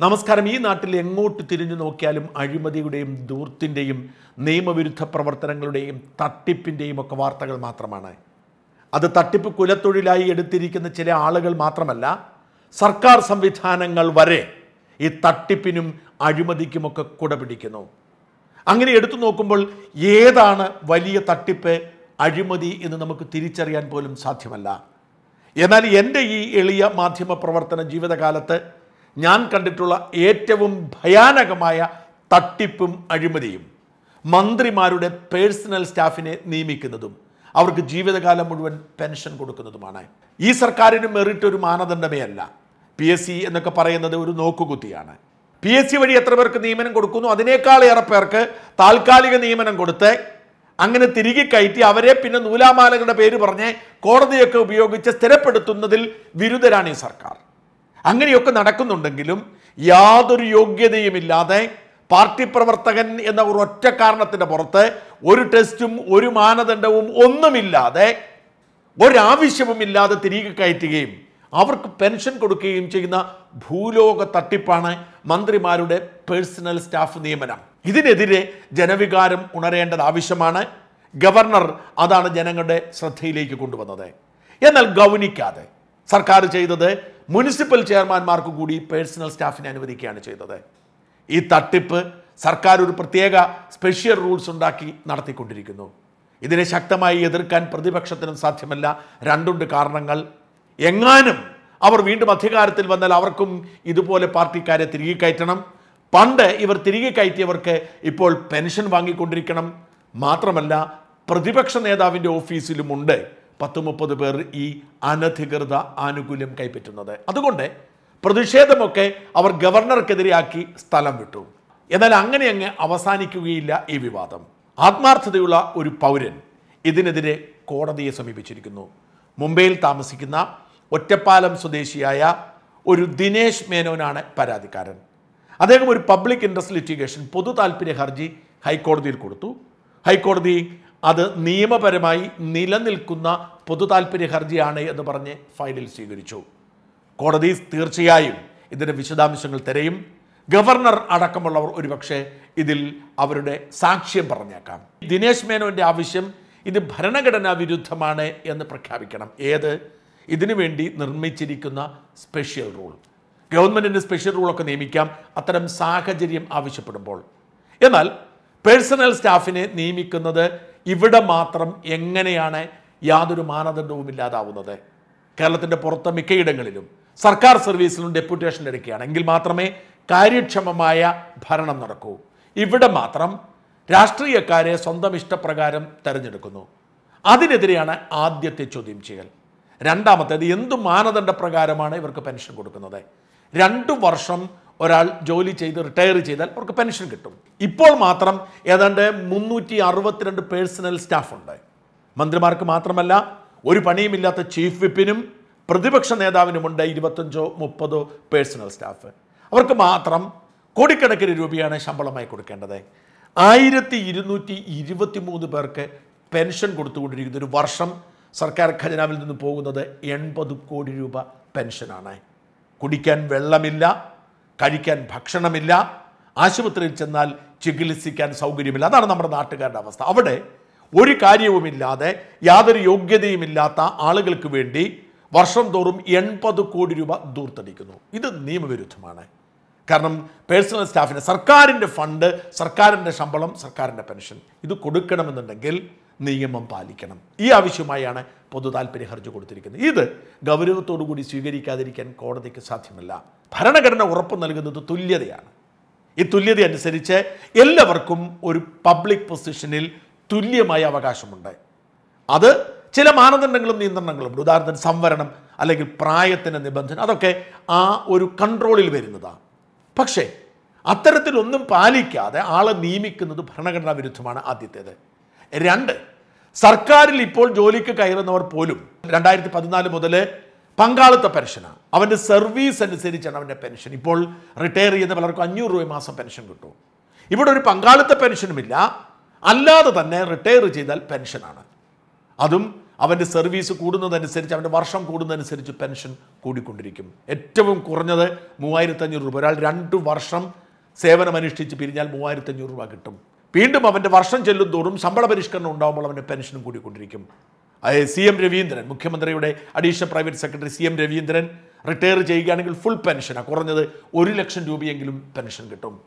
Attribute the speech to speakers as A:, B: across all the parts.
A: നമസ്കാരം. ഈ നാട്ടിൽ എങ്ങോട്ട് തിരിഞ്ഞു നോക്കിയാലും അഴിമതിയുടെയും ദൂർത്തിന്റെയും നിയമവിരുദ്ധ പ്രവർത്തനങ്ങളുടെയും തട്ടിപ്പിന്റെയും ഒക്കെ വാർത്തകൾ മാത്രമാണ്. അത് തട്ടിപ്പ് കുലത്തൊഴിലായി എടുത്തിരിക്കുന്ന ചില ആളുകൾ മാത്രമല്ല സർക്കാർ സംവിധാനങ്ങൾ വരെ ഈ തട്ടിപ്പിനും അഴിമതിക്കുമൊക്കെ കുട പിടിക്കുന്നു അങ്ങനെ എടുത്തു നോക്കുമ്പോൾ ഏതാണ് വലിയ തട്ടിപ്പ് അഴിമതി എന്ന് നമുക്ക് തിരിച്ചറിയാൻ പോലും സാധ്യമല്ല. എന്നാൽ എന്റെ ഈ എളിയ മാധ്യമ പ്രവർത്തന ജീവിതകാലത്ത് ഞാൻ കണ്ടിട്ടുള്ള ഏറ്റവും ഭയാനകമായ തട്ടിപ്പും അഴിമതിയും മന്ത്രിമാരുടെ പേഴ്സണൽ സ്റ്റാഫിനെ നിയമിക്കുന്നതും അവർക്ക് ജീവിതകാലം മുഴുവൻ പെൻഷൻ കൊടുക്കുന്നതുമാണ്. ഈ സർക്കാരിന് മെറിറ്റ് ഒരു മാനദണ്ഡമേ അല്ല. പി എസ് സി എന്നൊക്കെ പറയുന്നത് ഒരു നോക്കുകുത്തിയാണ്. പി എസ് സി വഴി എത്ര പേർക്ക് നിയമനം കൊടുക്കുന്നു? അതിനേക്കാൾ ഏറെ പേർക്ക് താൽക്കാലിക നിയമനം കൊടുത്ത് അങ്ങനെ തിരികെ കയറ്റി അവരെ പിന്നെ നൂലാമാലകളുടെ പേര് പറഞ്ഞ് കോടതിയൊക്കെ ഉപയോഗിച്ച് സ്ഥിരപ്പെടുത്തുന്നതിൽ വിരുദ്ധരാണ് ഈ സർക്കാർ. അങ്ങനെയൊക്കെ നടക്കുന്നുണ്ടെങ്കിലും യാതൊരു യോഗ്യതയുമില്ലാതെ പാർട്ടി പ്രവർത്തകൻ എന്ന ഒരു ഒറ്റ കാരണത്തിന്റെ പുറത്ത് ഒരു ടെസ്റ്റും ഒരു മാനദണ്ഡവും ഒന്നുമില്ലാതെ ഒരാവശ്യവുമില്ലാതെ തിരികെ കയറ്റുകയും അവർക്ക് പെൻഷൻ കൊടുക്കുകയും ചെയ്യുന്ന ഭൂലോക തട്ടിപ്പാണ് മന്ത്രിമാരുടെ പേഴ്സണൽ സ്റ്റാഫ് നിയമനം. ഇതിനെതിരെ ജനവികാരം ഉണരേണ്ടത് ആവശ്യമാണ്. ഗവർണർ അതാണ് ജനങ്ങളുടെ ശ്രദ്ധയിലേക്ക് കൊണ്ടുവന്നത്. എന്നാൽ ഗൗനിക്കാതെ സർക്കാർ ചെയ്തത് മുനിസിപ്പൽ ചെയർമാൻമാർക്ക് കൂടി പേഴ്സണൽ സ്റ്റാഫിനെ അനുവദിക്കുകയാണ് ചെയ്തത്. ഈ തട്ടിപ്പ് സർക്കാർ ഒരു പ്രത്യേക സ്പെഷ്യൽ റൂൾസ് ഉണ്ടാക്കി നടത്തിക്കൊണ്ടിരിക്കുന്നു. ഇതിനെ ശക്തമായി എതിർക്കാൻ പ്രതിപക്ഷത്തിനും സാധ്യമല്ല. രണ്ടുണ്ട് കാരണങ്ങൾ. എങ്ങാനും അവർ വീണ്ടും അധികാരത്തിൽ വന്നാൽ അവർക്കും ഇതുപോലെ പാർട്ടിക്കാരെ തിരികെ കയറ്റണം. പണ്ട് ഇവർ തിരികെ കയറ്റിയവർക്ക് ഇപ്പോൾ പെൻഷൻ വാങ്ങിക്കൊണ്ടിരിക്കണം. മാത്രമല്ല പ്രതിപക്ഷ നേതാവിന്റെ ഓഫീസിലുമുണ്ട് പത്ത് മുപ്പത് പേർ ഈ അനധികൃത ആനുകൂല്യം കൈപ്പറ്റുന്നത്. അതുകൊണ്ട് പ്രതിഷേധമൊക്കെ അവർ ഗവർണർക്കെതിരെയാക്കി സ്ഥലം വിട്ടു. എന്നാൽ അങ്ങനെ അങ്ങ് അവസാനിക്കുകയില്ല ഈ വിവാദം. ആത്മാർത്ഥതയുള്ള ഒരു പൗരൻ ഇതിനെതിരെ കോടതിയെ സമീപിച്ചിരിക്കുന്നു. മുംബൈയിൽ താമസിക്കുന്ന ഒറ്റപ്പാലം സ്വദേശിയായ ഒരു ദിനേശ് മേനോനാണ് പരാതിക്കാരൻ. അദ്ദേഹം ഒരു പബ്ലിക് ഇൻട്രസ്റ്റ് ലിറ്റിഗേഷൻ പൊതു താല്പര്യ ഹർജി ഹൈക്കോടതിയിൽ കൊടുത്തു. ഹൈക്കോടതി അത് നിയമപരമായി നിലനിൽക്കുന്ന പൊതു താല്പര്യ ഹർജിയാണ് എന്ന് പറഞ്ഞ് ഫയലിൽ സ്വീകരിച്ചു. കോടതി തീർച്ചയായും ഇതിന്റെ വിശദാംശങ്ങൾ തിരയും. ഗവർണർ അടക്കമുള്ളവർ ഒരുപക്ഷെ ഇതിൽ അവരുടെ സാക്ഷ്യം പറഞ്ഞേക്കാം. ദിനേശ് മേനോന്റെ ആവശ്യം ഇത് ഭരണഘടനാ വിരുദ്ധമാണ് എന്ന് പ്രഖ്യാപിക്കണം. ഏത്? ഇതിനു വേണ്ടി നിർമ്മിച്ചിരിക്കുന്ന സ്പെഷ്യൽ റൂൾ. ഗവൺമെന്റിന്റെ സ്പെഷ്യൽ റൂളൊക്കെ നിയമിക്കാം. അത്തരം സാഹചര്യം ആവശ്യപ്പെടുമ്പോൾ. എന്നാൽ പേഴ്സണൽ സ്റ്റാഫിനെ നിയമിക്കുന്നത് ഇവിടെ മാത്രം എങ്ങനെയാണ് യാതൊരു മാനദണ്ഡവും ഇല്ലാതാവുന്നത്? കേരളത്തിന്റെ പുറത്ത് മിക്കയിടങ്ങളിലും സർക്കാർ സർവീസിലും ഡെപ്യൂട്ടേഷൻ എടുക്കുകയാണ് എങ്കിൽ മാത്രമേ കാര്യക്ഷമമായ ഭരണം നടക്കൂ. ഇവിടെ മാത്രം രാഷ്ട്രീയക്കാരെ സ്വന്തം ഇഷ്ടപ്രകാരം തെരഞ്ഞെടുക്കുന്നു. അതിനെതിരെയാണ് ആദ്യത്തെ ചോദ്യം ചെയ്യൽ. രണ്ടാമത്തേത് എന്ത് മാനദണ്ഡ പ്രകാരമാണ് ഇവർക്ക് പെൻഷൻ കൊടുക്കുന്നത്? രണ്ടു വർഷം ഒരാൾ ജോലി ചെയ്ത് റിട്ടയർ ചെയ്താൽ അവർക്ക് പെൻഷൻ കിട്ടും. ഇപ്പോൾ മാത്രം ഏതാണ്ട് മുന്നൂറ്റി അറുപത്തിരണ്ട് പേഴ്സണൽ സ്റ്റാഫ് ഉണ്ട്. മന്ത്രിമാർക്ക് മാത്രമല്ല ഒരു പണിയുമില്ലാത്ത ചീഫ് വിപ്പിനും പ്രതിപക്ഷ നേതാവിനുമുണ്ട് ഇരുപത്തഞ്ചോ മുപ്പതോ പേഴ്സണൽ സ്റ്റാഫ് അവർക്ക് മാത്രം കോടിക്കണക്കിന് രൂപയാണ് ശമ്പളമായി കൊടുക്കേണ്ടത്. ആയിരത്തി ഇരുന്നൂറ്റി ഇരുപത്തി മൂന്ന് പേർക്ക് പെൻഷൻ കൊടുത്തുകൊണ്ടിരിക്കുന്ന ഒരു വർഷം സർക്കാർ ഖജനാവിൽ നിന്ന് പോകുന്നത് എൺപത് കോടി രൂപ പെൻഷനാണ് കുടിക്കാൻ വെള്ളമില്ല കഴിക്കാൻ ഭക്ഷണമില്ല ആശുപത്രിയിൽ ചെന്നാൽ ചികിത്സിക്കാൻ സൗകര്യമില്ല. അതാണ് നമ്മുടെ നാട്ടുകാരുടെ അവസ്ഥ. അവിടെ ഒരു കാര്യവുമില്ലാതെ യാതൊരു യോഗ്യതയുമില്ലാത്ത ആളുകൾക്ക് വേണ്ടി വർഷം തോറും എൺപത് കോടി രൂപ ദൂർത്തടിക്കുന്നു. ഇത് നിയമവിരുദ്ധമാണ്. കാരണം പേഴ്സണൽ സ്റ്റാഫിന് സർക്കാരിന്റെ ഫണ്ട് സർക്കാരിന്റെ ശമ്പളം സർക്കാരിന്റെ പെൻഷൻ ഇത് കൊടുക്കണമെന്നുണ്ടെങ്കിൽ നിയമം പാലിക്കണം. ഈ ആവശ്യമായാണ് പൊതു താല്പര്യ ഹർജി കൊടുത്തിരിക്കുന്നത്. ഇത് ഗൗരവത്തോടു കൂടി സ്വീകരിക്കാതിരിക്കാൻ കോടതിക്ക് സാധ്യമല്ല. ഭരണഘടന ഉറപ്പ് നൽകുന്നത് തുല്യതയാണ്. ഈ തുല്യത അനുസരിച്ച് എല്ലാവർക്കും ഒരു പബ്ലിക് പൊസിഷനിൽ തുല്യമായ അവകാശമുണ്ട്. അത് ചില മാനദണ്ഡങ്ങളും നിയന്ത്രണങ്ങളും ഉദാഹരണത്തിന് സംവരണം അല്ലെങ്കിൽ പ്രായത്തിന്റെ നിബന്ധന അതൊക്കെ ആ ഒരു കൺട്രോളിൽ വരുന്നതാണ് പക്ഷേ അത്തരത്തിലൊന്നും പാലിക്കാതെ ആളെ നിയമിക്കുന്നത് ഭരണഘടനാ വിരുദ്ധമാണ് ആദ്യത്തേത്. രണ്ട് സർക്കാരിൽ ഇപ്പോൾ ജോലിക്ക് കയറുന്നവർ പോലും രണ്ടായിരത്തി പതിനാല് മുതൽ പങ്കാളിത്ത പെൻഷനാണ് അവന്റെ സർവീസ് അനുസരിച്ചാണ് അവന്റെ പെൻഷൻ. ഇപ്പോൾ റിട്ടയർ ചെയ്യുന്ന പലർക്കും അഞ്ഞൂറ് രൂപ മാസം പെൻഷൻ കിട്ടും. ഇവിടെ ഒരു പങ്കാളിത്ത പെൻഷനുമില്ല. അല്ലാതെ തന്നെ റിട്ടയർ ചെയ്താൽ പെൻഷനാണ്. അതും അവന്റെ സർവീസ് കൂടുന്നതനുസരിച്ച് അവന്റെ വർഷം കൂടുന്നതനുസരിച്ച് പെൻഷൻ കൂടിക്കൊണ്ടിരിക്കും. ഏറ്റവും കുറഞ്ഞത് മൂവായിരത്തഞ്ഞൂറ് രൂപ. ഒരാൾ രണ്ട് വർഷം സേവനമനുഷ്ഠിച്ച് പിരിഞ്ഞാൽ മൂവായിരത്തഞ്ഞൂറ് രൂപ കിട്ടും. വീണ്ടും അവന്റെ വർഷം ചെല്ലും തോറും ശമ്പള പരിഷ്കരണം ഉണ്ടാകുമ്പോൾ അവന്റെ പെൻഷനും കൂടിക്കൊണ്ടിരിക്കും. അതായത് സി എം രവീന്ദ്രൻ മുഖ്യമന്ത്രിയുടെ additional private secretary C M Raveendran retire ചെയ്യുകയാണെങ്കിൽ ഫുൾ പെൻഷനാണ് കുറഞ്ഞത് ഒരു ലക്ഷം രൂപയെങ്കിലും പെൻഷൻ കിട്ടും.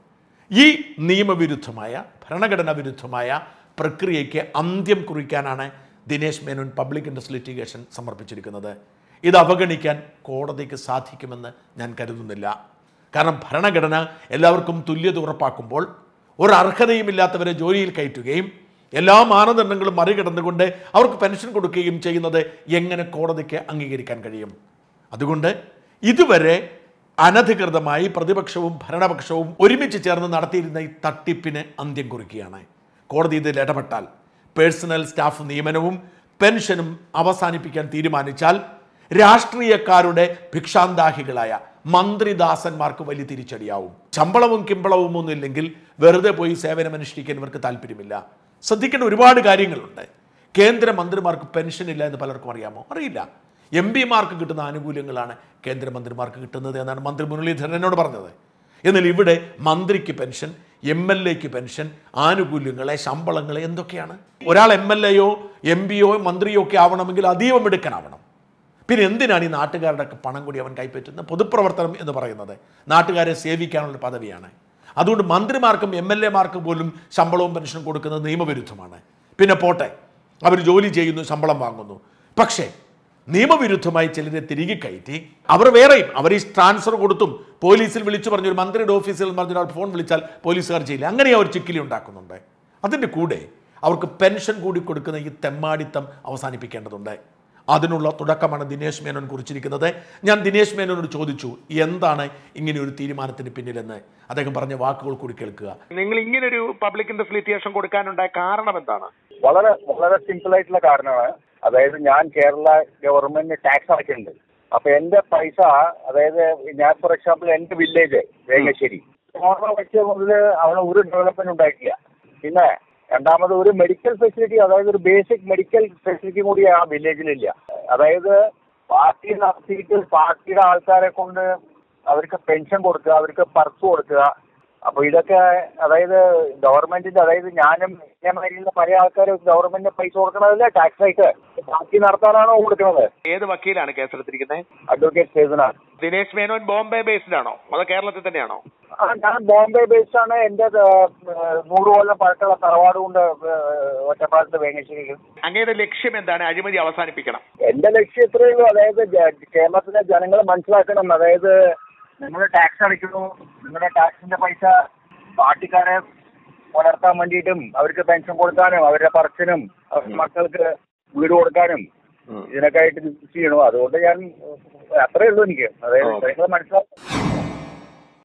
A: ഈ നിയമവിരുദ്ധമായ ഭരണഘടനാ വിരുദ്ധമായ പ്രക്രിയയ്ക്ക് അന്ത്യം കുറിക്കാനാണ് Dinesh Menon public interest litigation സമർപ്പിച്ചിരിക്കുന്നത്. ഇത് അവഗണിക്കാൻ കോടതിക്ക് സാധിക്കുമെന്ന് ഞാൻ കരുതുന്നില്ല. കാരണം ഭരണഘടന എല്ലാവർക്കും തുല്യത ഉറപ്പാക്കുമ്പോൾ ഒരു അർഹതയുമില്ലാത്തവരെ ജോലിയിൽ കയറ്റുകയും എല്ലാ മാനദണ്ഡങ്ങളും മറികടന്നുകൊണ്ട് അവർക്ക് പെൻഷൻ കൊടുക്കുകയും ചെയ്യുന്നത് എങ്ങനെ കോടതിക്ക് അംഗീകരിക്കാൻ കഴിയും? അതുകൊണ്ട് ഇതുവരെ അനധികൃതമായി പ്രതിപക്ഷവും ഭരണപക്ഷവും ഒരുമിച്ച് ചേർന്ന് നടത്തിയിരുന്ന ഈ തട്ടിപ്പിന് അന്ത്യം കുറിക്കുകയാണ്. കോടതി ഇതിൽ ഇടപെട്ടാൽ പേഴ്സണൽ സ്റ്റാഫ് നിയമനവും പെൻഷനും അവസാനിപ്പിക്കാൻ തീരുമാനിച്ചാൽ രാഷ്ട്രീയക്കാരുടെ ഭിക്ഷാന്താഹികളായ മന്ത്രിദാസന്മാർക്ക് വലിയ തിരിച്ചടിയാവും. ശമ്പളവും കിമ്പളവും ഒന്നും ഇല്ലെങ്കിൽ വെറുതെ പോയി സേവനമനുഷ്ഠിക്കാൻ ഇവർക്ക് താല്പര്യമില്ല. ശ്രദ്ധിക്കേണ്ട ഒരുപാട് കാര്യങ്ങളുണ്ട്. കേന്ദ്രമന്ത്രിമാർക്ക് പെൻഷൻ ഇല്ല എന്ന് പലർക്കും അറിയാമോ? അറിയില്ല. എം പിമാർക്ക് കിട്ടുന്ന ആനുകൂല്യങ്ങളാണ് കേന്ദ്രമന്ത്രിമാർക്ക് കിട്ടുന്നത് എന്നാണ് മന്ത്രി മുരളീധരൻ എന്നോട് പറഞ്ഞത്. എന്നാൽ ഇവിടെ മന്ത്രിക്ക് പെൻഷൻ എം എൽ എക്ക് പെൻഷൻ ആനുകൂല്യങ്ങളെ ശമ്പളങ്ങളെ എന്തൊക്കെയാണ്? ഒരാൾ എം എൽ എയോ എം പിയോ മന്ത്രിയോ ഒക്കെ ആവണമെങ്കിൽ അതീവം എടുക്കാനാവണം പിന്നെ എന്തിനാണ് ഈ നാട്ടുകാരുടെ പണം കൂടി അവൻ കൈപ്പറ്റുന്നത്? പൊതുപ്രവർത്തനം എന്ന് പറയുന്നത്. നാട്ടുകാരെ സേവിക്കാനുള്ള പദവിയാണ്. അതുകൊണ്ട് മന്ത്രിമാർക്കും എം എൽ എമാർക്കും പോലും ശമ്പളവും പെൻഷനും കൊടുക്കുന്നത് നിയമവിരുദ്ധമാണ്. പിന്നെ പോട്ടെ അവർ ജോലി ചെയ്യുന്നു ശമ്പളം വാങ്ങുന്നു. പക്ഷേ നിയമവിരുദ്ധമായി ചിലരെ തിരികെ കയറ്റി അവർ വേറെയും അവർ ഈ ട്രാൻസ്ഫർ കൊടുത്തും പോലീസിൽ വിളിച്ചു പറഞ്ഞു ഒരു മന്ത്രിയുടെ ഓഫീസിൽ പറഞ്ഞു ഫോൺ വിളിച്ചാൽ പോലീസുകാർ ചെയ്യില്ല. അങ്ങനെ അവർ ചിക്കിലി ഉണ്ടാക്കുന്നുണ്ട്. അതിന്റെ കൂടെ അവർക്ക് പെൻഷൻ കൂടി കൊടുക്കുന്ന ഈ തെമ്മാടിത്തം അവസാനിപ്പിക്കേണ്ടതുണ്ട്. അതിനുള്ള തുടക്കമാണ് ദിനേശ് മേനോൻ കുറിച്ചിരിക്കുന്നത്. ഞാൻ ദിനേശ് മേനോനോട് ചോദിച്ചു എന്താണ് ഇങ്ങനെ ഒരു തീരുമാനത്തിന് പിന്നിലെന്ന്? അദ്ദേഹം പറഞ്ഞ വാക്കുകൾ കൂടി കേൾക്കുക.
B: നിങ്ങൾ ഇങ്ങനെ ഒരു പബ്ലിക് ഇൻഫ്ലിറ്റേഷൻ കൊടുക്കാനുണ്ടായ കാരണം എന്താണ്?
C: വളരെ വളരെ സിമ്പിൾ ആയിട്ടുള്ള കാരണമാണ്. അതായത് ഞാൻ കേരള ഗവൺമെന്റിന് ടാക്സ് അടയ്ക്കുന്നുണ്ട് അപ്പൊ എന്റെ പൈസ അതായത് ഞാൻ ഫോർ എക്സാമ്പിൾ എന്റെ വില്ലേജ് വേങ്ങശ്ശേരി ഓർമ്മ വെച്ച മുതൽ അവിടെ ഒരു ഡെവലപ്മെന്റ് ഉണ്ടായിട്ടില്ല. പിന്നെ രണ്ടാമത് ഒരു മെഡിക്കൽ ഫെസിലിറ്റി അതായത് ഒരു ബേസിക് മെഡിക്കൽ ഫെസിലിറ്റി കൂടി ആ വില്ലേജിലില്ല അതായത് പാർട്ടി നടത്തിയിട്ട് പാർട്ടിയുടെ ആൾക്കാരെ കൊണ്ട് അവർക്ക് പെൻഷൻ കൊടുക്കുക അവർക്ക് പർസ് കൊടുക്കുക. അപ്പൊ ഇതൊക്കെ അതായത് ഗവൺമെന്റിന്റെ അതായത് ഞാനും ഇതേമാതിരിയുള്ള പല ആൾക്കാരും ഗവൺമെന്റിന് പൈസ കൊടുക്കണതല്ല ടാക്സ് ആയിട്ട് ബാക്കി നടത്താനാണോ കൊടുക്കുന്നത്
B: ഏത് വക്കീലാണ് കേസെടുത്തിരിക്കുന്നത്
C: അഡ്വക്കേറ്റ് സേതനാണ്
B: ദിനേശ് മേനോൻ ബോംബെ ബേസ്ഡ് ആണോ അതോ കേരളത്തിൽ തന്നെയാണോ?
C: ആ ഞാൻ ബോംബെ ബേസ്ഡ് ആണ് എന്റെ നൂറ് കൊല്ലം പഴക്കമുള്ള തറവാട് കൊണ്ട് ഒറ്റപ്പാലത്ത് വേങ്ങശ്ശേരിയിൽ
B: അങ്ങയുടെ ലക്ഷ്യം എന്താണ്? അഴിമതി അവസാനിപ്പിക്കണം.
C: എന്റെ ലക്ഷ്യം ഇത്രയേ ഉള്ളൂ. അതായത് കേരളത്തിലെ ജനങ്ങൾ മനസ്സിലാക്കണം. അതായത് നിങ്ങൾ ടാക്സ് അടയ്ക്കുന്നു. നിങ്ങളുടെ ടാക്സിന്റെ പൈസ പാർട്ടിക്കാരെ വളർത്താൻ വേണ്ടിയിട്ടും അവർക്ക് പെൻഷൻ കൊടുക്കാനും അവരുടെ പറച്ചിനും അവരുടെ മക്കൾക്ക് വീട് കൊടുക്കാനും ഇതിനൊക്കെ ആയിട്ട് യൂസ് ചെയ്യണു? അതുകൊണ്ട് ഞാൻ അത്രേ ഉള്ളൂ എനിക്ക്. അതായത് ജനങ്ങൾ മനസ്സിലാക്കണം